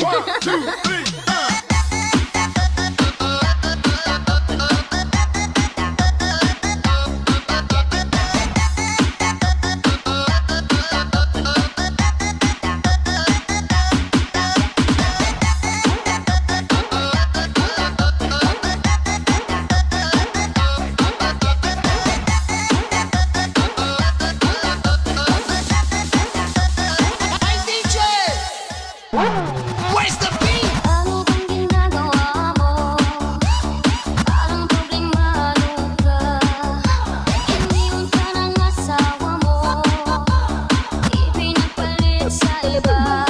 One, two, three, uh. বাবা